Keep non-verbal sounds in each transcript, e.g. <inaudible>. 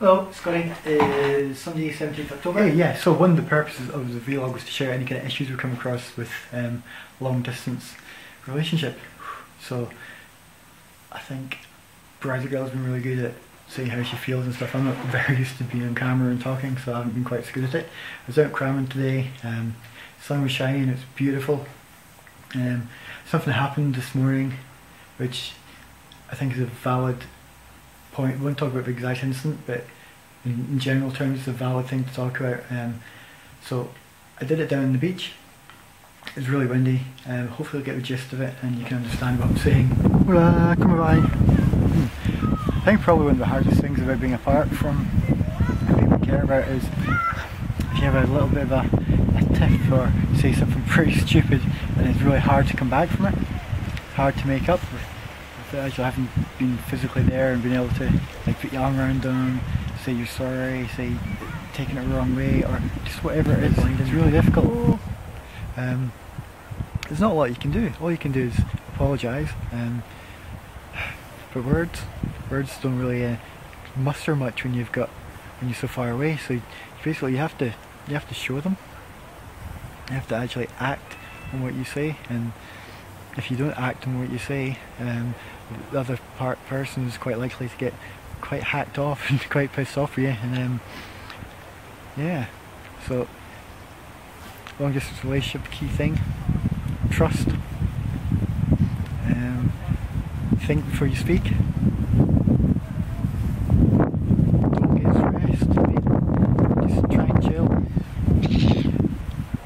Hello, Scotty. Uh, Sunday, 17th October. Yeah, yeah. So one of the purposes of the vlog was to share any kind of issues we come across with um, long distance relationship. So I think Brazzy Girl's been really good at saying how she feels and stuff. I'm not <laughs> very used to being on camera and talking, so I haven't been quite so good at it. I was out Cramond today. Um, sun was shining. It's beautiful. Um, something happened this morning, which I think is a valid point. We won't talk about the exact incident, but in, in general terms, it's a valid thing to talk about. Um, so I did it down on the beach. It was really windy. Um, hopefully, you'll get the gist of it and you can understand what I'm saying. Hola, come by. Hmm. I think probably one of the hardest things about being apart from people care about is if you have a little bit of a, a tiff or say something <laughs> pretty stupid and it's really hard to come back from it. Hard to make up with actually having been physically there and been able to like put your arm around them, say you're sorry, say taking it the wrong way or just whatever it is. It's really difficult. Um, there's not a lot you can do. All you can do is apologise. Um, but words, words don't really uh, muster much when you've got when you're so far away. So basically, you have to you have to show them. You have to actually act on what you say, and if you don't act on what you say, um, the other part person is quite likely to get quite hacked off <laughs> and quite pissed off with you. And um, yeah, so long distance relationship key thing trust. Um, think before you speak. Don't get stressed just try and chill.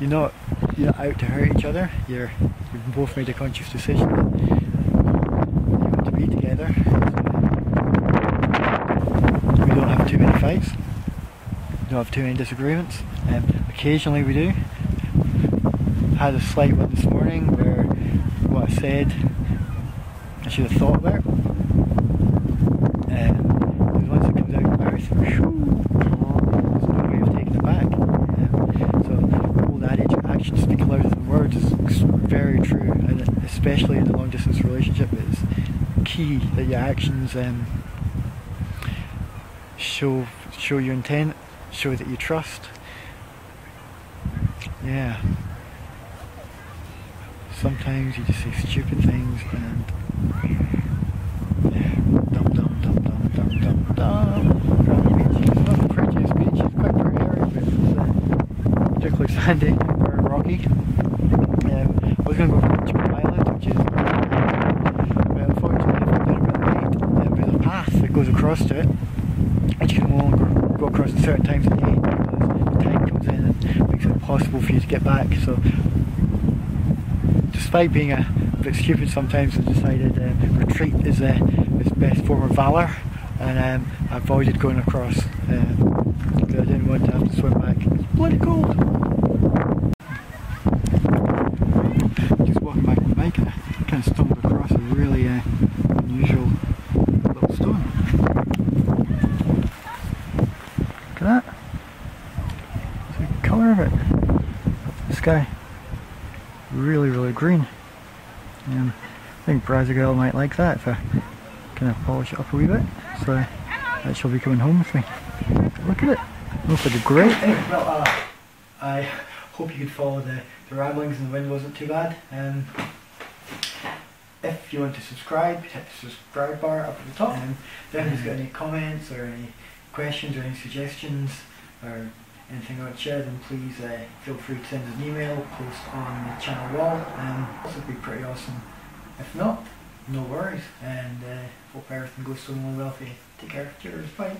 You're not you're out to hurt each other you're you've both made a conscious decision. To be together. We don't have too many fights. We don't have too many disagreements. Um, occasionally we do. Had a slight one this morning where what I said I should have thought about. Um, once it comes out of your mouth, whew, there's no way of taking it back. Um, so the old adage, actions speak louder than words is very true, and especially in a long distance relationship, it's key that your actions um, show show your intent, show that you trust. Yeah sometimes you just say stupid things and yeah, dum dum dum dum dum dum dum. Granny Beach not the prettiest beach, it's quite pretty area, but it's uh, particularly <laughs> sandy or rocky. Um, I was going to go for Jump Island, which is well, unfortunately if I'm a bit um, there's a path that goes across to it, and you can no longer go across at certain times of the day because the tide comes in and makes it impossible for you to get back. So despite being a bit stupid sometimes, I decided uh, retreat is, uh, the best form of valour and um, I avoided going across um, because I didn't want to have to swim back. It's bloody cold! Just walking back with the bike and I kind of stumbled across a really uh, unusual little stone. Look at that! the colour of it. The sky. Really really green. And I think Brazzy Girl might like that if I kind of polish it up a wee bit. So that she'll be coming home with me. Look at it. Looks like a great well uh, I hope you could follow the, the ramblings and the wind wasn't too bad. Um, if you want to subscribe hit the subscribe bar up at the top. And then if you've got any comments or any questions or any suggestions or anything I would share, then please uh, feel free to send us an email, post on the channel wall, and this would be pretty awesome. If not, no worries, and uh, hope everything goes swimmingly well for you. Take care, cheers, bye.